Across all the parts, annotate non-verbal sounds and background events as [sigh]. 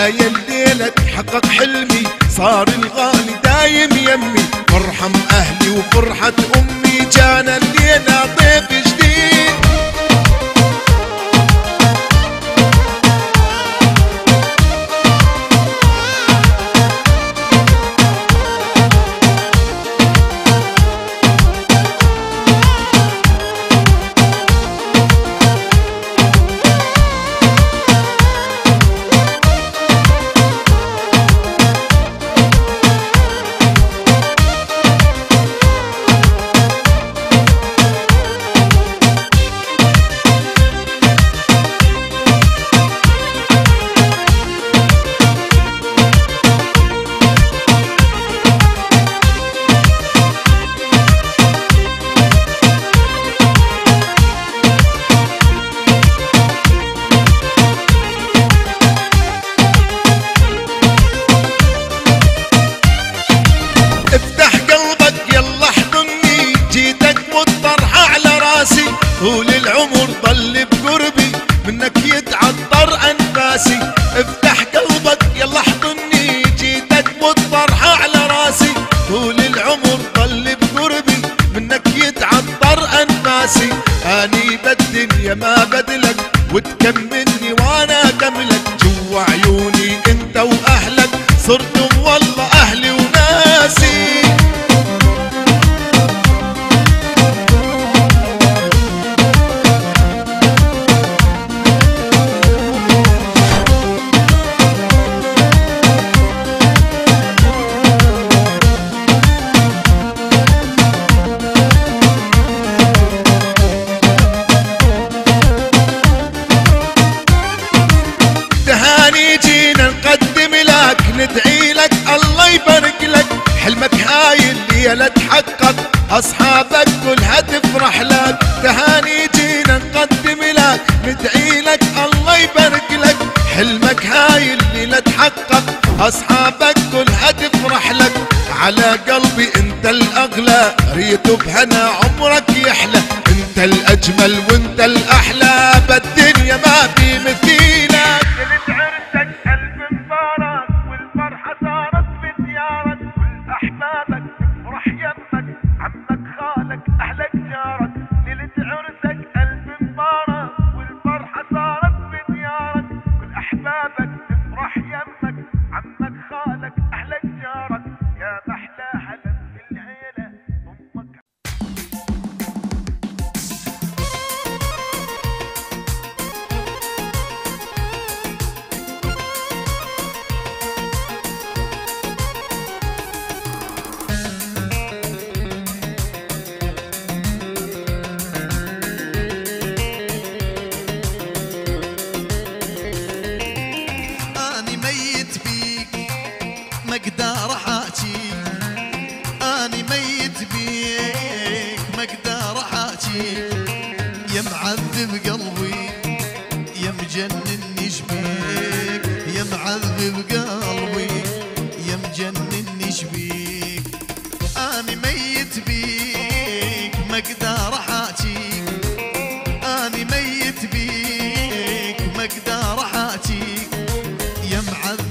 هاي الليلة تحقق حلمي صار الغالي دايم يمي. فرحم أهلي وفرحة أمي جانا الليلة ضيف جديد.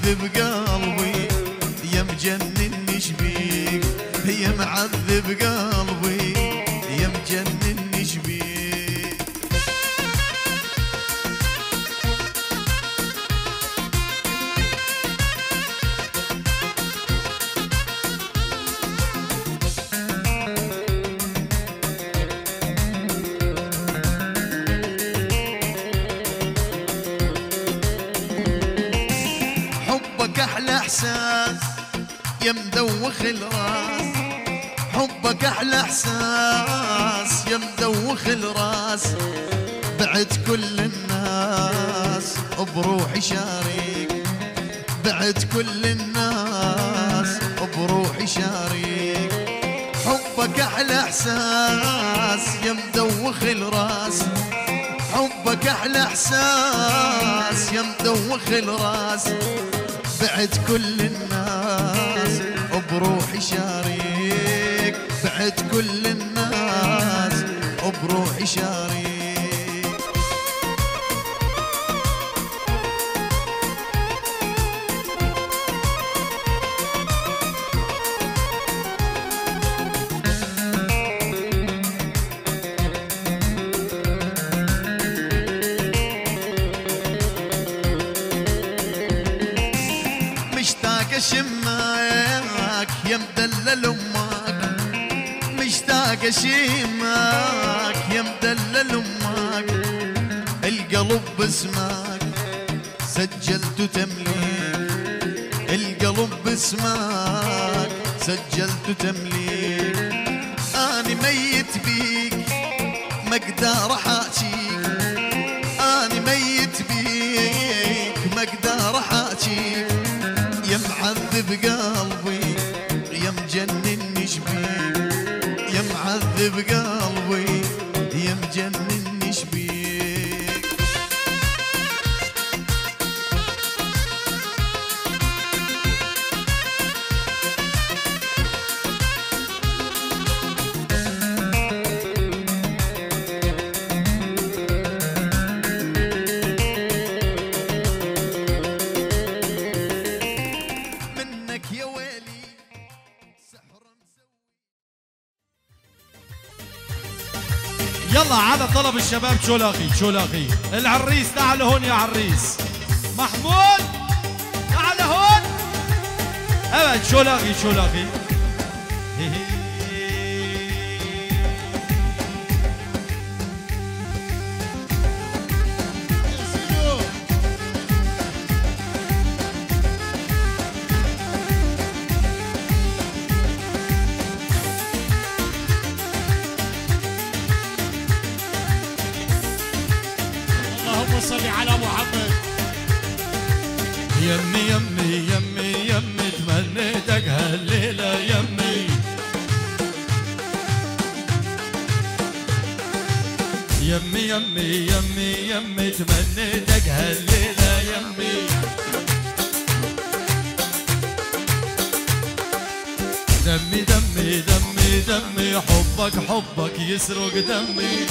معذب قلبي يا مجنن شبيك يا معذب قلبي يا مجنن مدوخ الراس حبك أحلى إحساس يا مدوخ الراس. بعد كل الناس بروحي شاريك. بعد كل الناس بروحي شاريك. حبك أحلى إحساس يا مدوخ الراس. حبك أحلى إحساس يا مدوخ الراس. بعد كل بروحي شاريك بعد كل الناس بروحي شاريك. اشمك يا مدلل أمك القلب باسمك سجلت تمليك. القلب باسمك سجلت تمليك. اني ميت بيك ما أقدر احاكيك اني ميت بيك ما أقدر احاكيك يا معذب قلبي يا مجنن معذب قلبي يا طلب الشباب شولاخي شولاخي العريس تعال هون يا عريس. محمود تعال هون. ابد شولاخي شولاخي يسرق دمي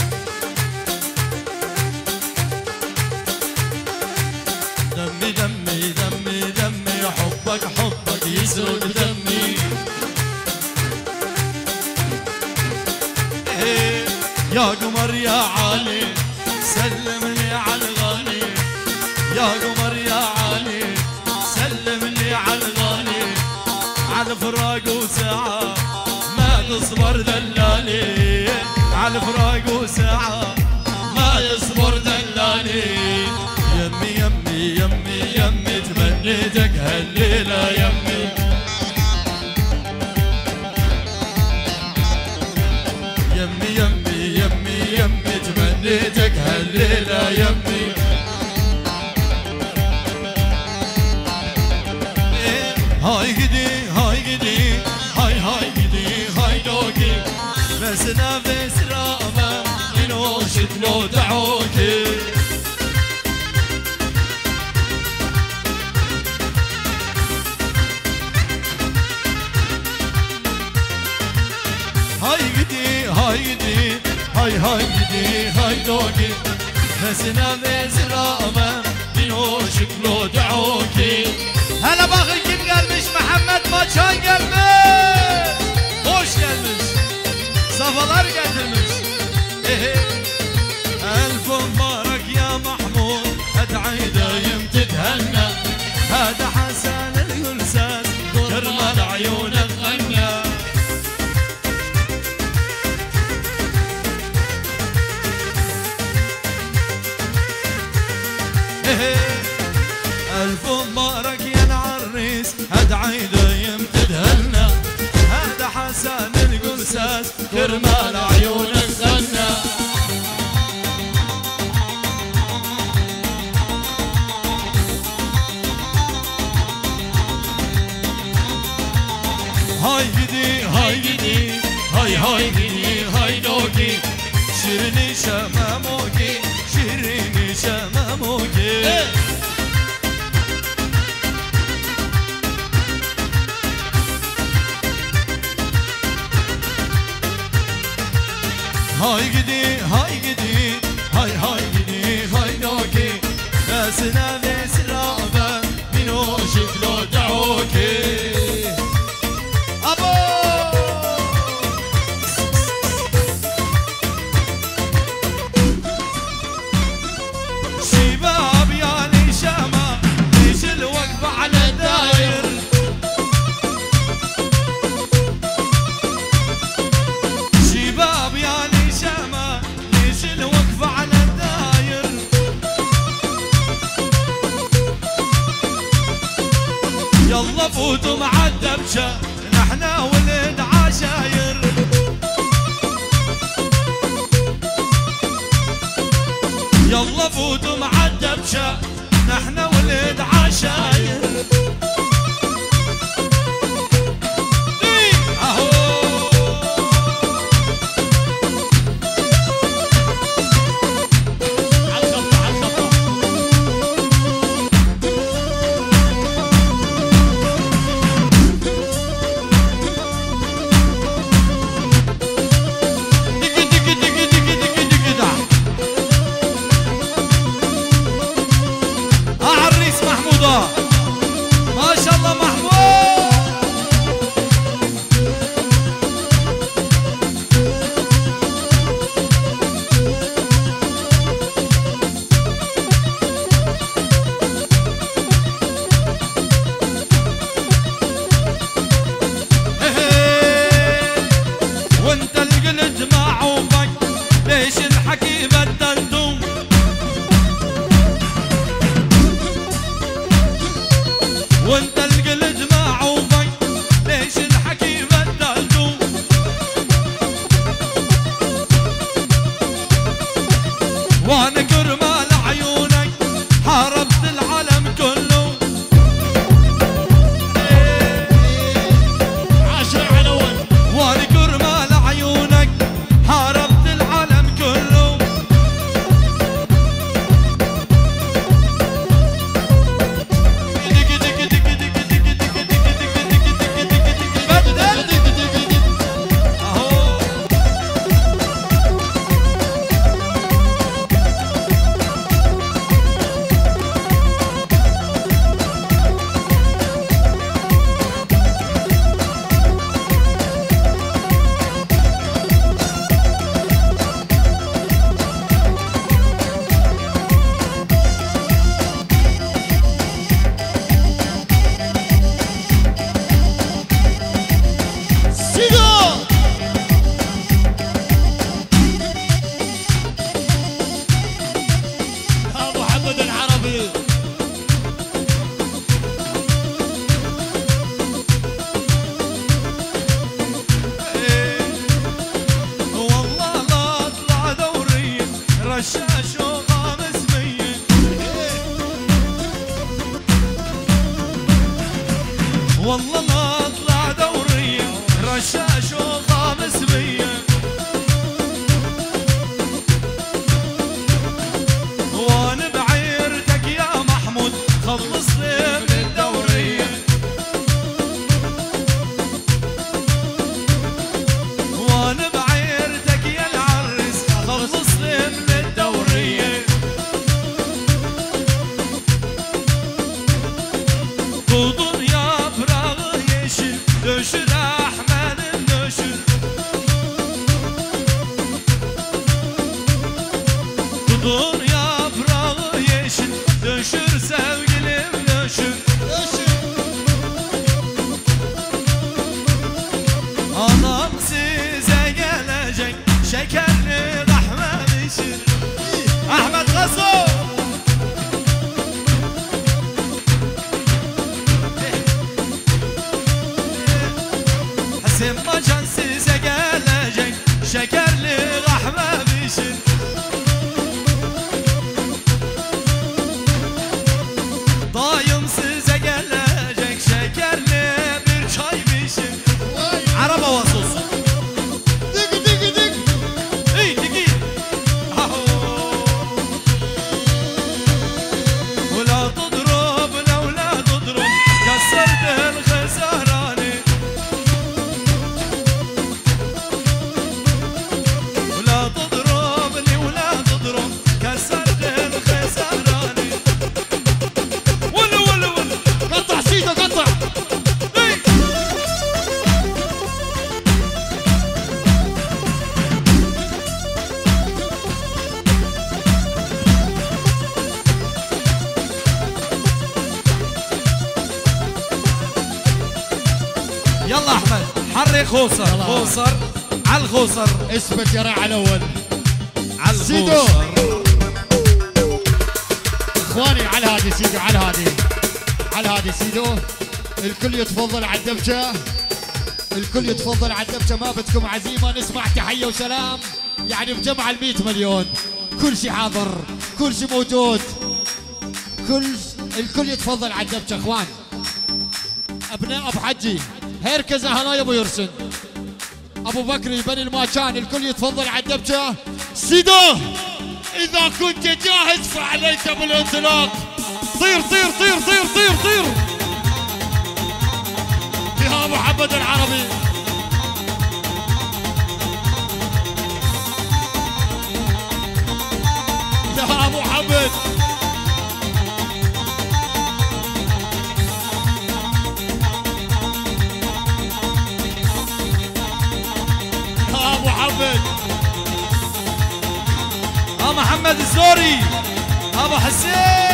دمي دمي دمي دمي حبك حبك يسرق دمي إيه، يا قمر يا علي سلم لي على الغالي. يا قمر يا علي سلم لي على الغالي. على الفراق وساعة ما تصبر دلالي. الفراق وساعة ما يصبر دلالي يمي يمي يمي يمي تمنيتك هالليلة يمي. يمي يمي يمي يمي تمنيتك هالليلة يمي. هاي قدي هاي قدي هاي هاي قدي هاي دوكي بس نفس رابع ينوشت لو دعوكي هاي قدي هاي قدي هاي هاي قدي هاي دوقي مسنا بزرامة دينو شكلو دعوكي هلا باخي كيف قلبش محمد ما كان قلبش hoş gelmiş Safalar getirmiş ألف مبارك يا محمود. أدعي دايم تتهنى. هذا حسن اليلساس كرمال عيونك غنى [laughs] ألف مبارك يا العريس. أدعي دايم تدهلنا هذا حسن القساس كرمال عيونك içemem o gün Şirin içemem o gün hey. Hay gidi hay خوصر خوصر على الخوصر. اثبت يا راعي الأول. على سيدو. الخوصر إخواني على هذه سيدو على هذه. على هذه سيدو الكل يتفضل على الدبشه الكل يتفضل على الدبشه ما بدكم عزيمة نسمع تحية وسلام. يعني بجمع ال 100 مليون. كل شيء حاضر كل شيء موجود. كل الكل يتفضل على الدبشه إخوان. أبناء أبو حجي. يا ابو يرسن ابو بكري بني الماكان الكل يتفضل على الدبشه سيدو إذا كنت جاهز فعليك بالانطلاق. طير طير طير طير طير طير. يا محمد العربي. يا محمد. محمد آه محمد الزوري. أبو حسين.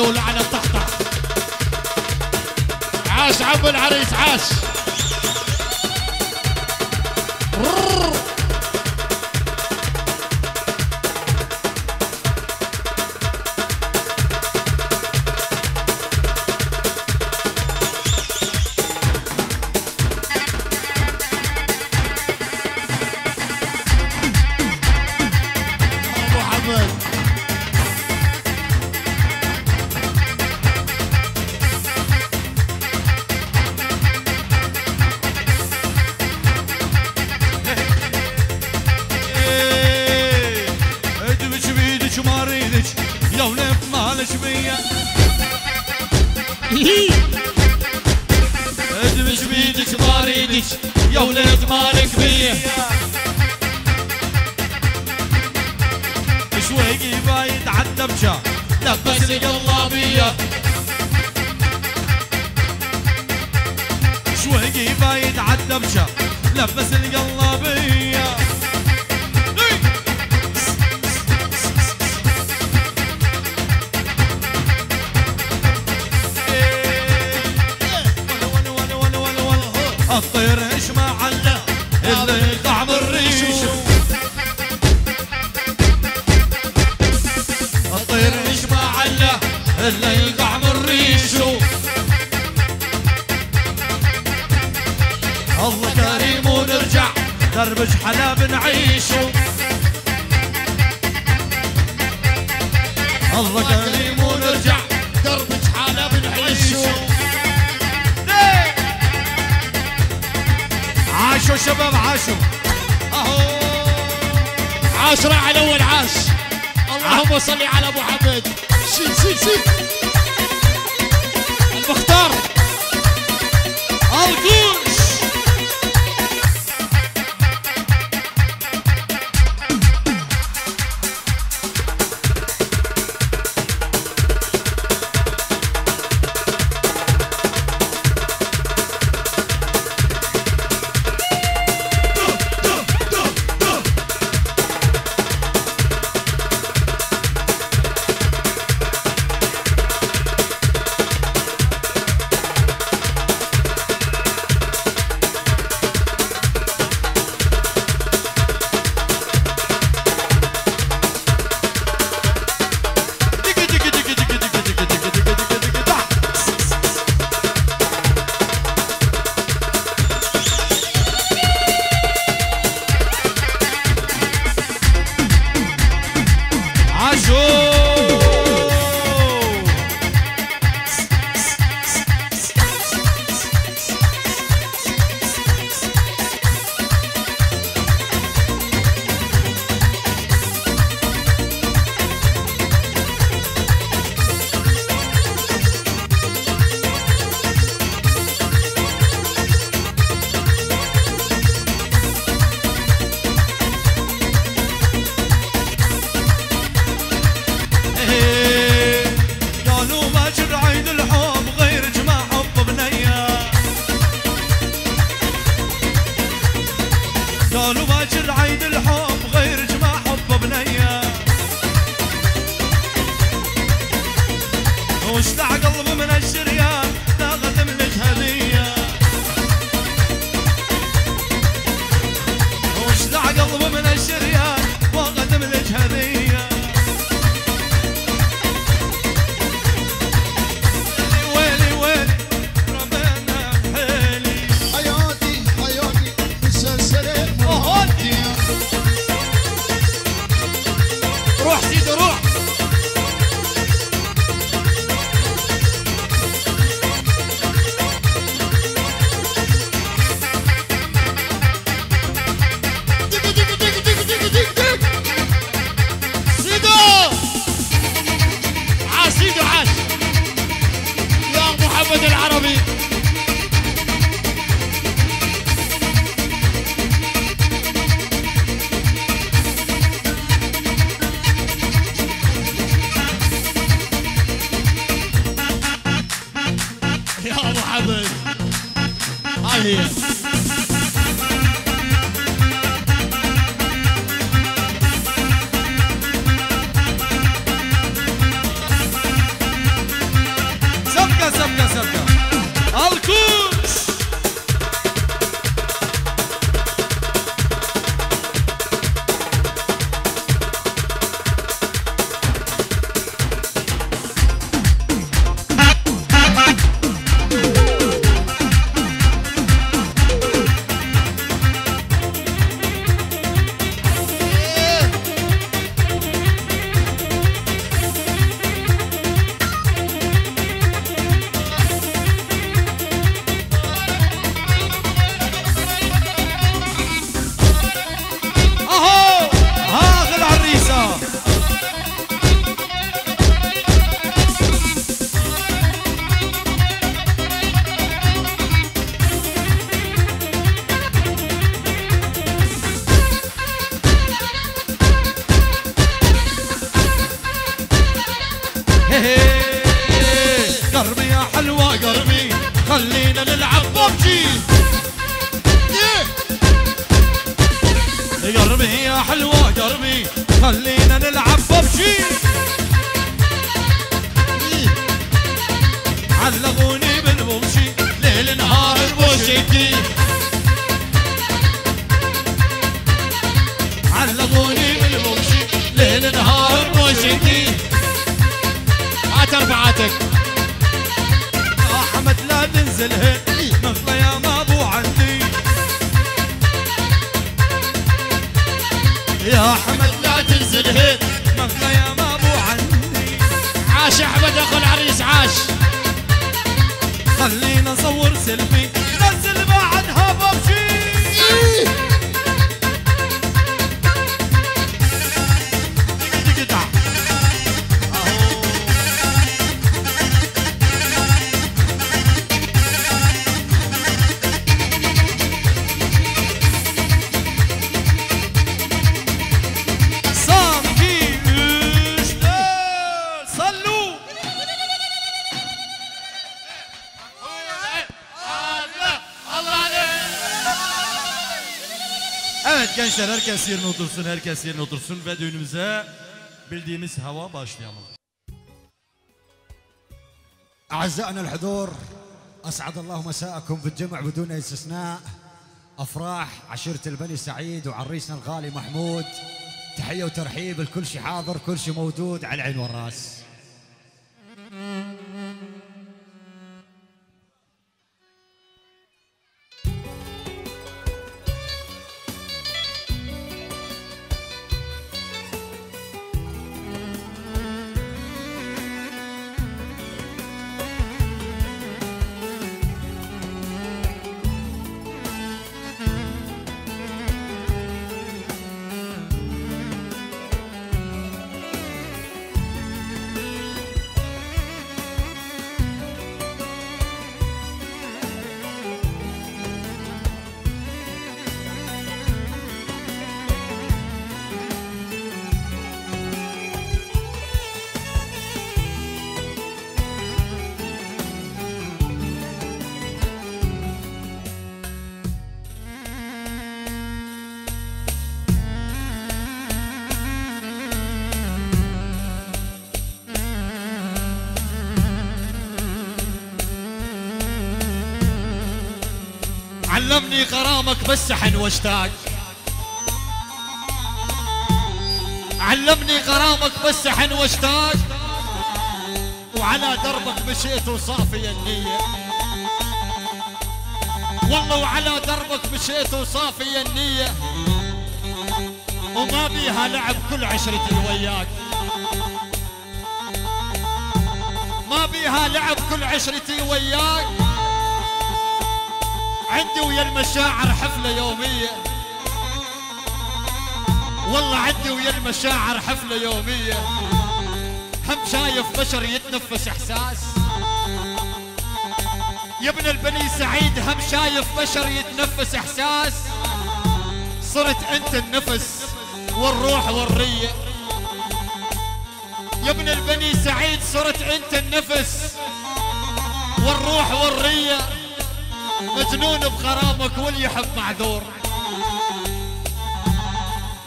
سيدو ولعنة تحتها عاش عم العريس عاش. أهو. عاشرة على أول عاش. اللهم صل على محمد. شيل شيل شيل المختار. أرجوك. واشتاع قلبي من الشريان لاقت منك هدية. واشتاع قلبي من otursun, herkes yerine otursun ve düğünümüze bildiğimiz hava başlayalım. أعزائنا الحضور أسعد الله مساءكم بالجمع بدون استثناء. أفراح عشيرة البني سعيد وعريسنا الغالي محمود. تحية وترحيب الكل شي حاضر كل شي موجود على العين والراس. غرامك بس حن واشتاق. علمني غرامك بس حن واشتاق. وعلى دربك مشيت وصافي النية. والله وعلى دربك مشيت وصافي النية. وما بيها لعب كل عشرتي وياك ما بيها لعب كل عشرتي وياك عندي ويا المشاعر حفلة يومية. والله عندي ويا المشاعر حفلة يومية. هم شايف بشر يتنفس إحساس. يا ابن البني سعيد هم شايف بشر يتنفس إحساس. صرت أنت النفس والروح والرية. يا ابن البني سعيد صرت أنت النفس والروح والرية. مجنون بغرامك واللي يحب معذور.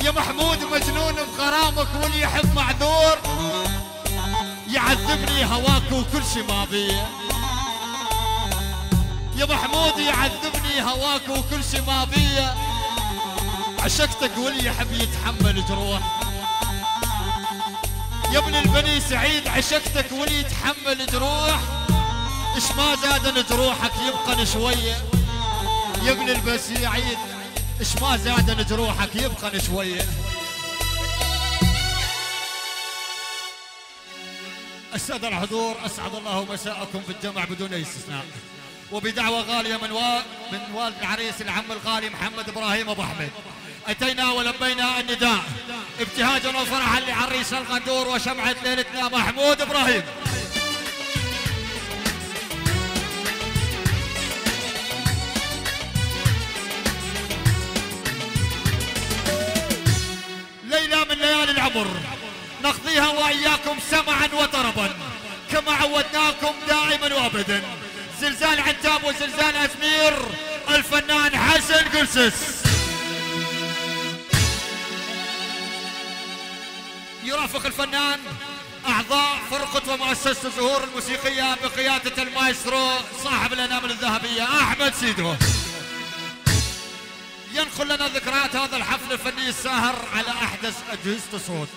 يا محمود مجنون بغرامك واللي يحب معذور. يعذبني هواك وكل شي ما بيه يا محمود يعذبني هواك وكل شي ما بيه عشقتك واللي يحب يتحمل جروح. يا ابن البني سعيد عشقتك واللي يتحمل جروح. إيش ما زادن جروحك يبقى شوية؟ يا ابن البسيعيد إيش ما زادن جروحك يبقى شوية؟ السادة الحضور أسعد الله مساءكم في الجمع بدون أي استثناء. وبدعوة غالية من و... من والد العريس العم الغالي محمد إبراهيم أبو أحمد أتينا ولبينا النداء. ابتهاجا وفرحا لعريس الغندور وشمعة ليلتنا محمود إبراهيم. العمر نقضيها وإياكم سمعا وطربا. كما عودناكم دائما وأبدا. زلزال عنتاب وزلزال أزمير. الفنان حسن قلسس. يرافق الفنان أعضاء فرقة ومؤسسة الزهور الموسيقية بقيادة المايسترو صاحب الأنامل الذهبية أحمد سيدو ينقل لنا ذكريات هذا الحفل الفني الساهر على أحدث أجهزة الصوت.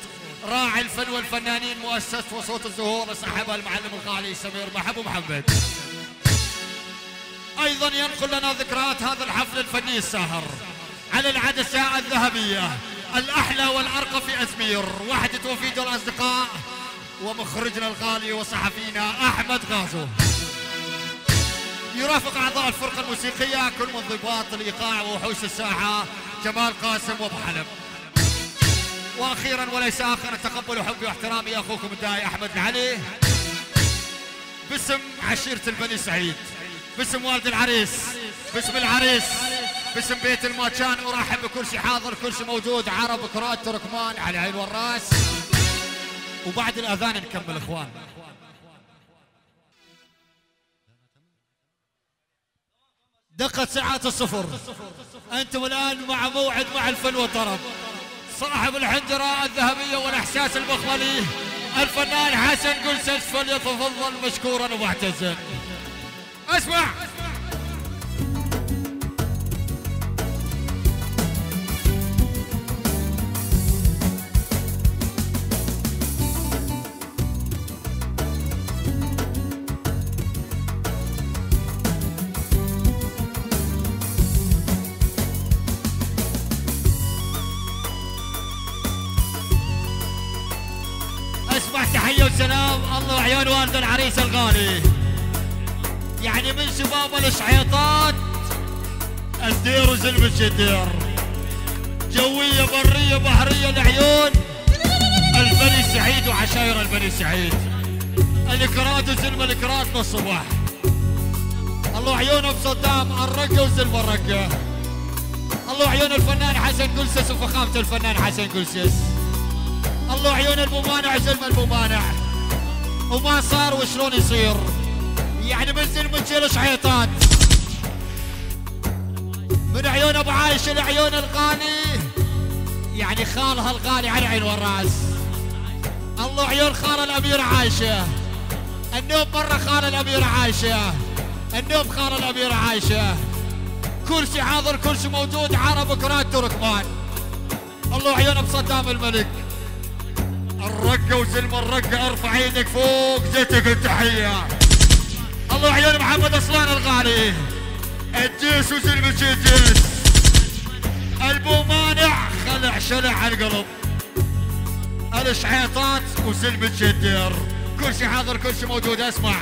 راعي الفن والفنانين مؤسسة وصوت الزهور صاحبها المعلم الغالي سمير محب محمد. أيضا ينقل لنا ذكريات هذا الحفل الفني الساهر على العدسة الذهبية الأحلى والارقى في أزمير. وحدة وفيد الأصدقاء ومخرجنا الغالي وصحفينا أحمد غازو. يرافق أعضاء الفرقة الموسيقية كل من ضباط الايقاع ووحوش الساحة جمال قاسم وأبو حلب. وأخيرا وليس اخرا تقبلوا حبي واحترامي أخوكم الداعي أحمد العلي. باسم عشيرة البني سعيد باسم والد العريس باسم العريس باسم بيت الماتشان أرحب بكل شيء حاضر كل شيء موجود عرب كرات تركمان على عين والراس. وبعد الأذان نكمل إخوان. دقت ساعات الصفر. أنتم الان مع موعد مع الفن والطرب. صاحب الحنجرة الذهبية والإحساس المخملي الفنان حسن قلسس فليتفضل مشكورا ومعتزا اسمع! وعيون والد العريس الغالي. يعني من شباب الشحيطات الدير وزلمة الدير جوية برية بحرية العيون. البني سعيد وعشاير البني سعيد. الكرات وزلمة الكرات من الصبح الله عيونه بصدام الرقة وزلمة الرقة. الله عيون الفنان حسن قلسس وفخامة الفنان حسن قلسس الله عيون الممانع زلم الممانع وما صار وشلون يصير؟ يعني زلم تشيل شحيطات. من عيون أبو عايش لعيون الغالي. يعني خالها الغالي على عين والراس. الله عيون خال الامير عايشة. النوم برا خال الامير عايشة. النوم خال الامير عايشة. كل حاضر كل موجود. عرب كرات تركمان. الله عيون بصدام الملك. الرقة وسلم الرقة ارفع إيدك فوق جتك التحية. الله عيون محمد أصلان الغالي. الجيس وسلم الجيس البو مانع خلع شلع القلب. الشحيطات وسلم الجدير. كل شيء حاضر كل شيء موجود اسمع.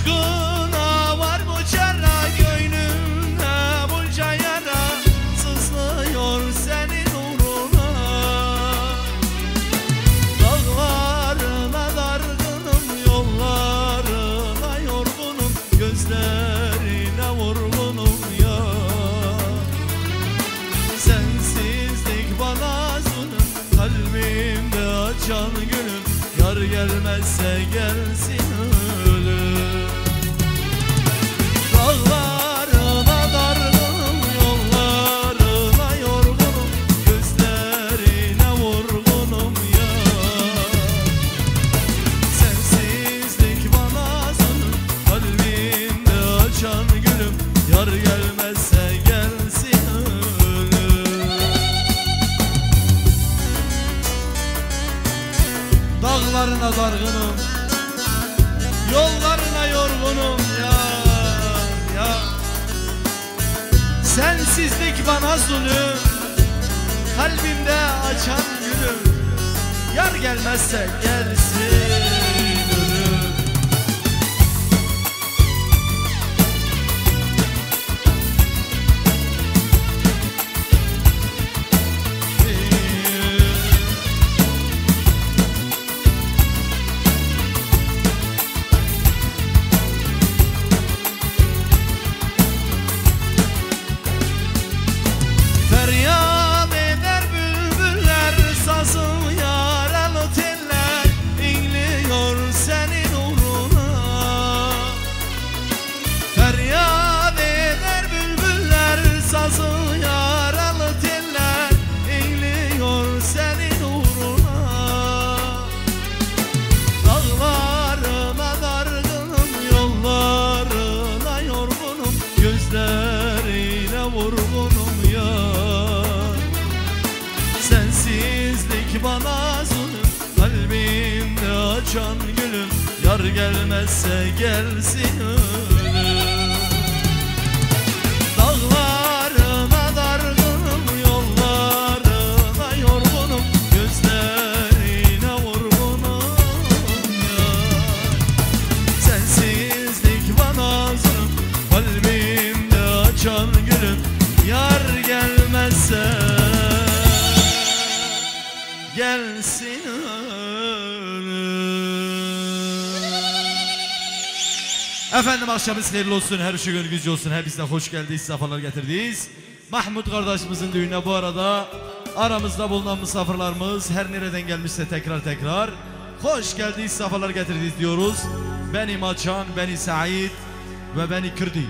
Aşkına var mı çare gönlümde bunca yara Sızlıyor senin uğruna. Dağlarına dargınım yollarına yorgunum Gözlerine vurgunum ya. Sensizlik bana zulüm Kalbimde açan gülüm. Yar gelmezse gelsin dargınım Yollarına yorgunum. Yar ya. Sensizlik bana zulüm. Kalbimde açan gülüm. Yar gelmezse gelsin gelmezse gelsin Efendim akşamınız hayırlı olsun, her şey gönlünüzce olsun. Hepinize hoş geldiniz, sefalar getirdiniz. Mahmut kardeşimizin düğüne bu arada aramızda bulunan misafirlerimiz her nereden gelmişse tekrar tekrar hoş geldiniz, sefalar getirdiniz diyoruz. Beni Maçan, beni Said ve beni Kürdi.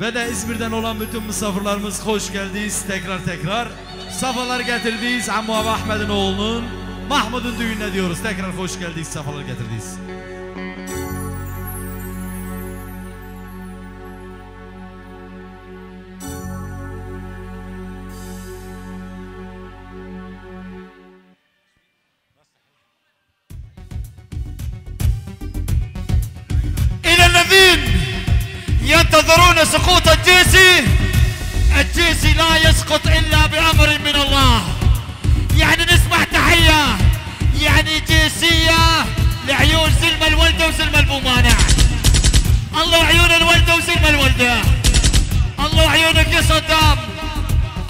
Ve de İzmir'den olan bütün misafirlerimiz hoş geldiniz tekrar tekrar. Safalar getirdiniz Ammu Ahmet'in oğlunun Mahmud'un düğününe diyoruz. Tekrar hoş geldiniz, safalar getirdiniz. سقوط الجيسي لا يسقط إلا بأمر من الله. يعني نسمع تحية. يعني جيسية لعيون سلمى الولدة وسلمى البومانع الله عيون الولدة وسلمى الولدة الله عيونك يا صدام.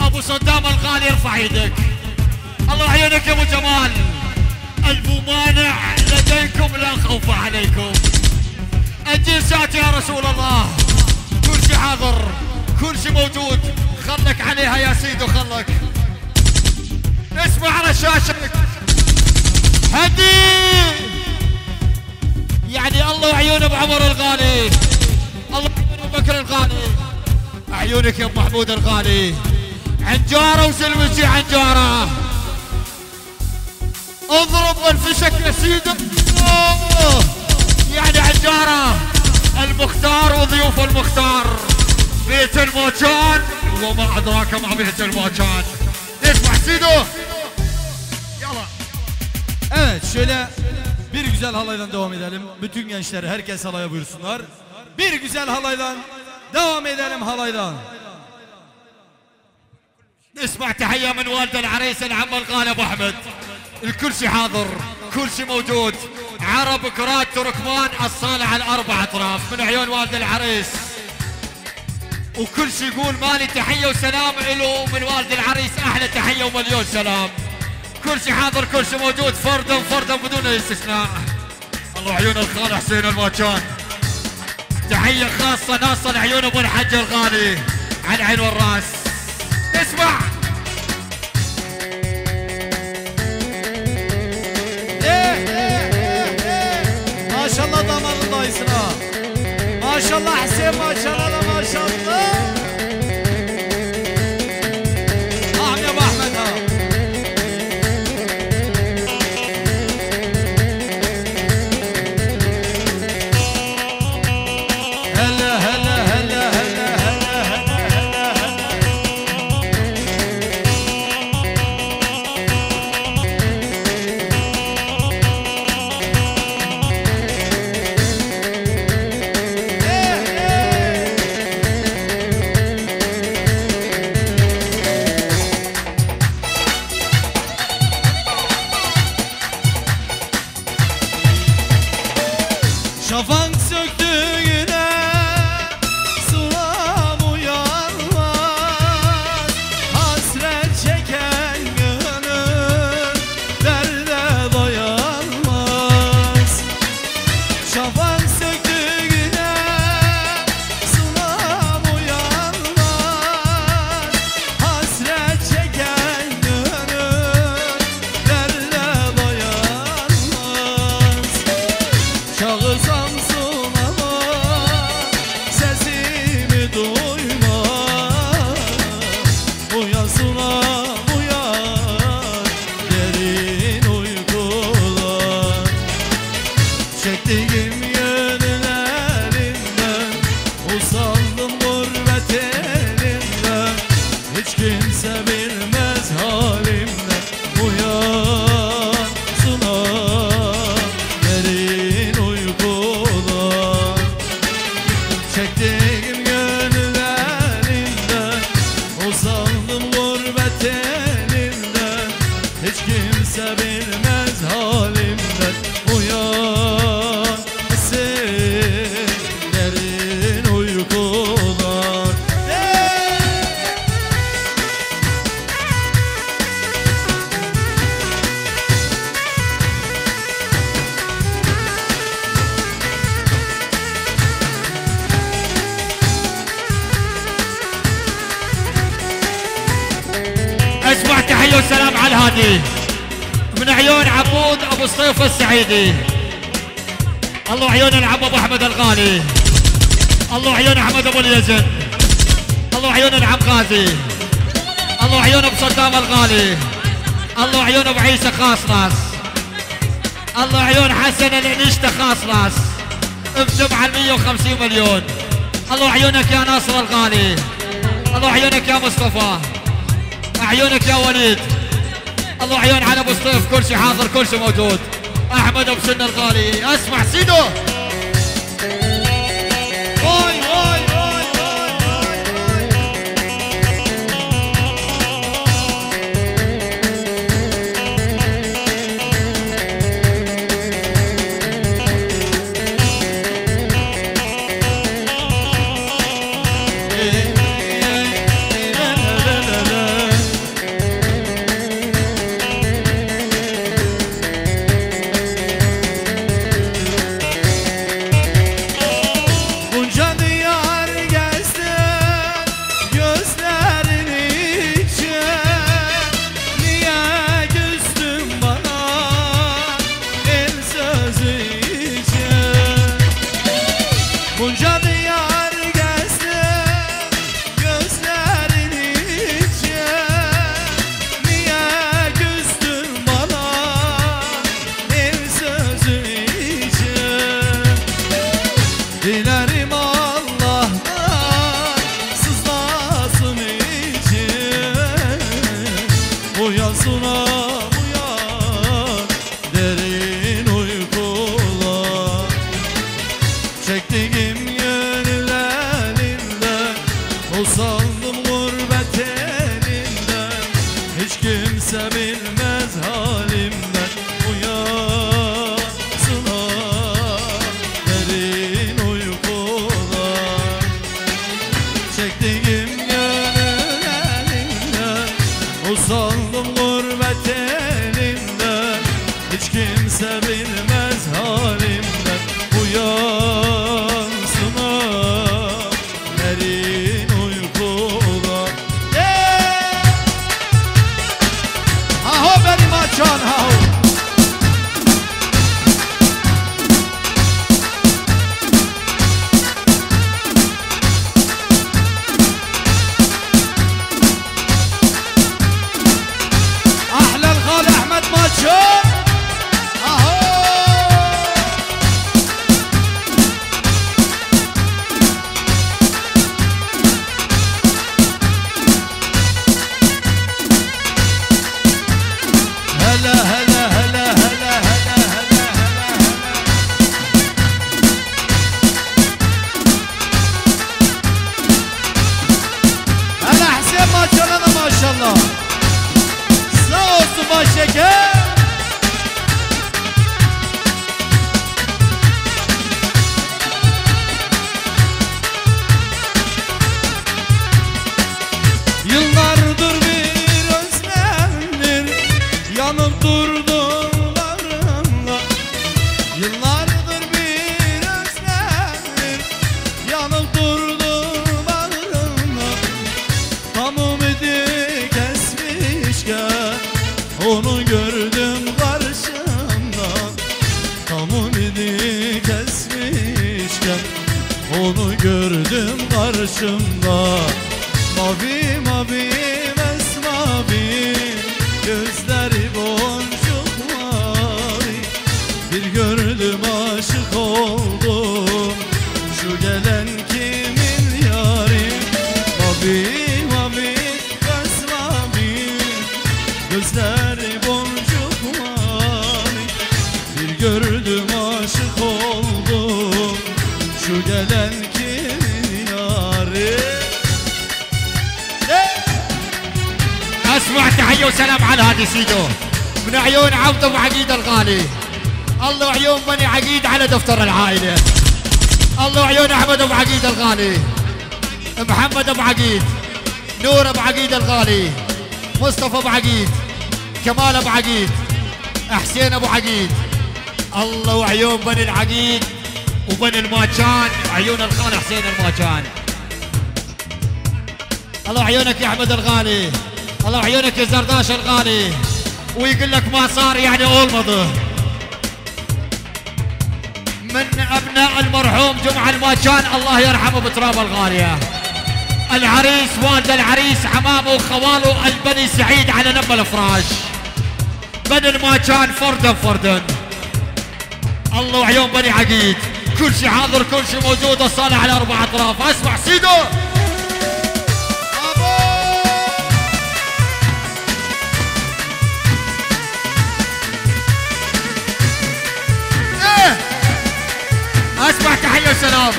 أبو صدام الغالي ارفع يدك. الله عيونك يا أبو جمال. البومانع لديكم لا خوف عليكم. الجنسات يا رسول الله. كل شيء حاضر. كل شيء موجود. خلك عليها يا سيدو خلك اسمع على شاشتك. هدي! يعني الله عيون ابو عمر الغالي. الله عيون ابو بكر الغالي. عيونك يا ابو محمود الغالي. عنجاره وسلمسي عنجاره اضرب الفشك يا أوه. يعني عجارة المختار وضيوف المختار. بيت الموجان. وما أدراك ما بيت الموجان. اسمع سيدو. يلا. Evet şöyle bir güzel halaydan devam edelim. Bütün gençler herkes halaya buyursunlar. Bir güzel halaydan devam edelim halaydan. نسمع تحية من والد العريس العم الغالي ابو أحمد. الكل شيء حاضر كل شيء موجود. عرب كرات تركمان الصالة على الأربع أطراف. من عيون والد العريس. وكل شيء يقول مالي تحية وسلام له من والد العريس. أحلى تحية ومليون سلام. كل شيء حاضر كل شيء موجود. فردا فردا بدون استثناء. الله عيون الخال حسين الموجان. تحية خاصة ناصة لعيون أبو الحج الغالي. على العين والراس. اسمع. Maşallah damadın dayısına. Maşallah Hüseyin maşallah da maşallah. اليزن الله عيون نعم غازي. الله عيون بصدام الغالي. الله عيون بعيسى خاص راس الله عيون حسن العنيشته خاص راس بجمعة 150 مليون. الله عيونك يا ناصر الغالي. الله عيونك يا مصطفى. عيونك يا وليد. الله عيون على أبو كل شيء حاضر كل شيء موجود. أحمد أبو سن الغالي. أسمع سيدو! maşallah. Sağ olsun baş. الغالي مصطفى أبو عقيد كمال أبو عقيد حسين أبو عقيد. الله وعيون بني العقيد وبني الماجان عيون الخال حسين الماجان. الله عيونك يا أحمد الغالي الله عيونك يا زرداش الغالي ويقول لك ما صار يعني أول مضى من أبناء المرحوم جمعة الماجان الله يرحمه بتراب الغالية. العريس والد العريس عمامه وخواله البني سعيد على نب الافراش بني الماجان فردا فردا. الله وعيون بني عقيد. كل شيء حاضر كل شيء موجود الصالة على أربع أطراف. أسمع سيدو! إيه. أسمع تحية وسلام.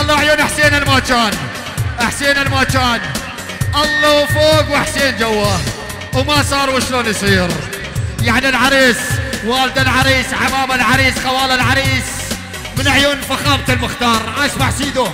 الله عيون حسين الماجان حسين الماجان الله فوق وحسين جوا وما صار وشلون يصير. يعني العريس والد العريس عمام العريس خوال العريس. من عيون فخامة المختار. أسمع سيدو.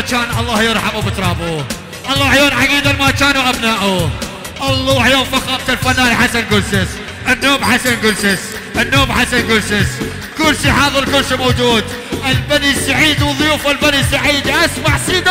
جمعة الماتان الله يرحمه بترابه. الله عيون عقيد الماتان وأبنائه. الله عيون فخامة الفنان حسن قلسس. النوب حسن قلسس. النوب حسن قلسس. شيء حاضر شيء موجود. البني سعيد وضيوف البني سعيد. أسمع سيدو!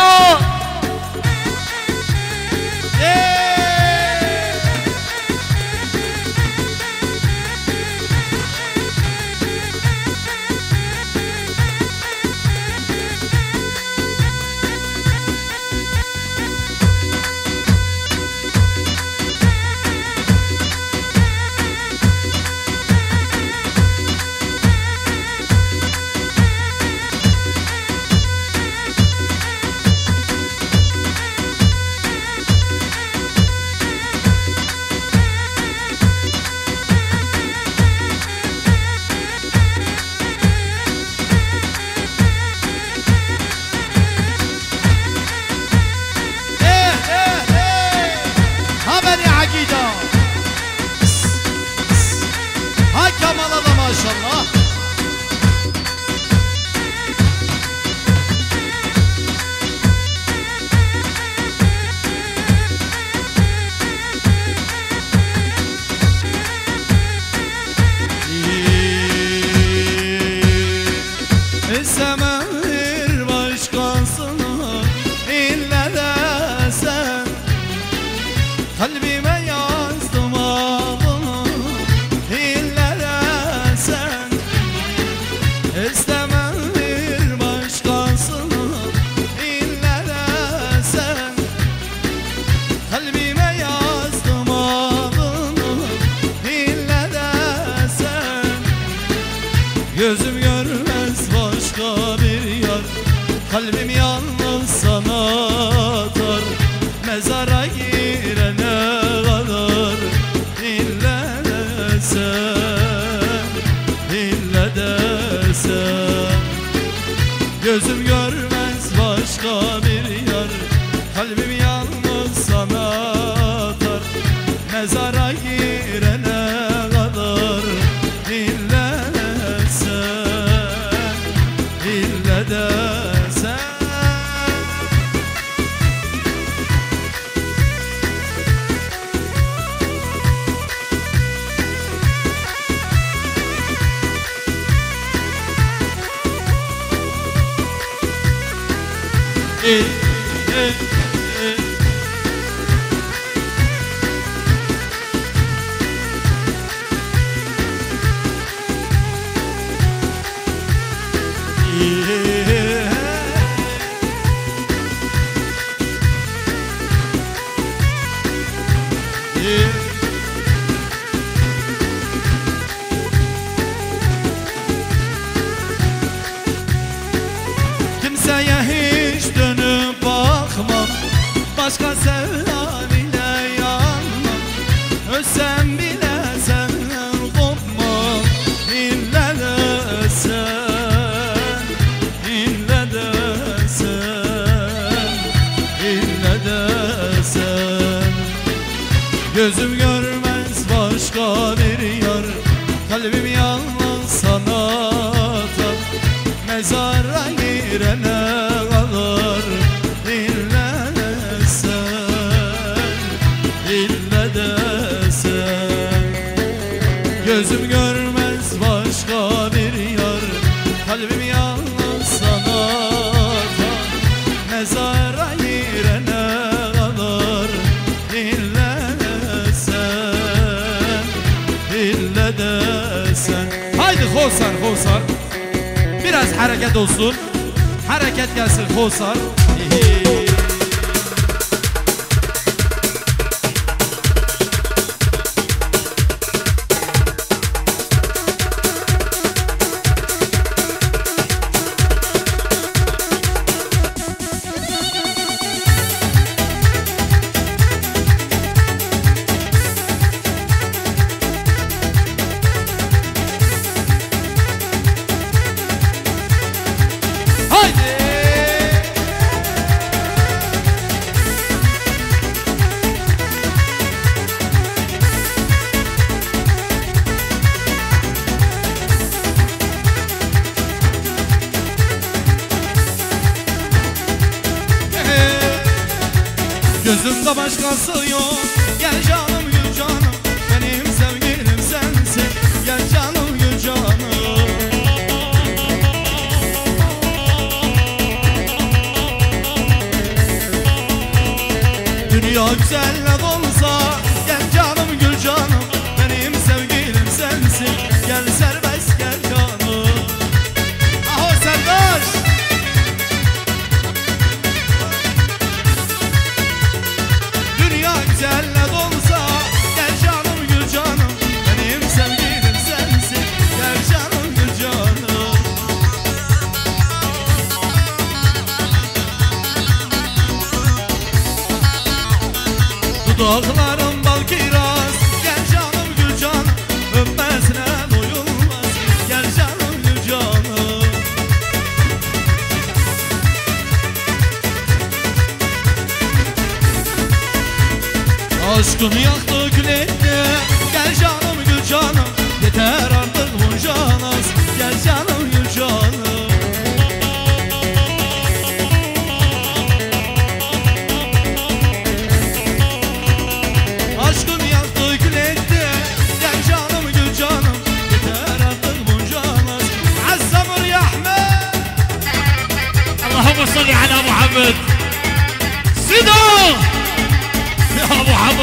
soy yo.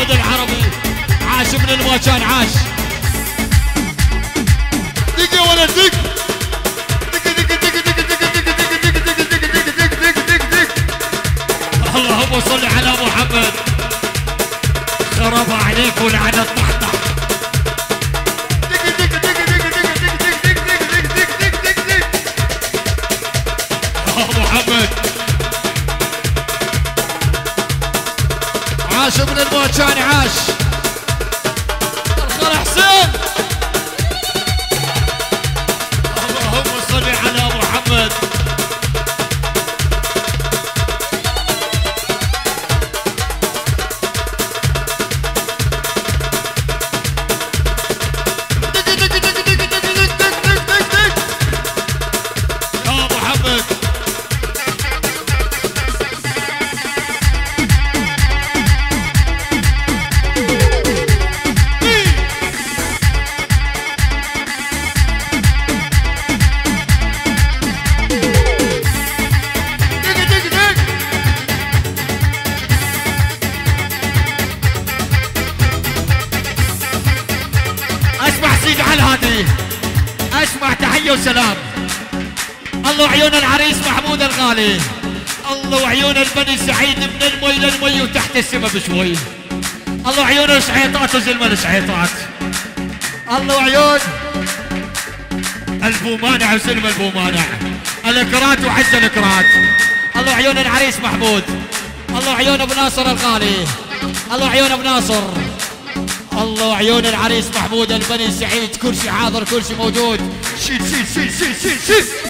محمد العربي عاش من المكان عاش دق يا دق اللهم صل على محمد خرب عليك ولعنة طحت عاش ابن الموت جاني عاش. السما بشوي الله وعيون الشحيطات وزلمه الشحيطات الله وعيون البومانع وزلمه البومانع الكرات وعز الكرات. الله وعيون العريس محمود. الله وعيون أبو ناصر الغالي. الله وعيون أبو ناصر. الله وعيون العريس محمود البني سعيد كل شيء حاضر كل شيء موجود. شيل شيل شيل شيل شيل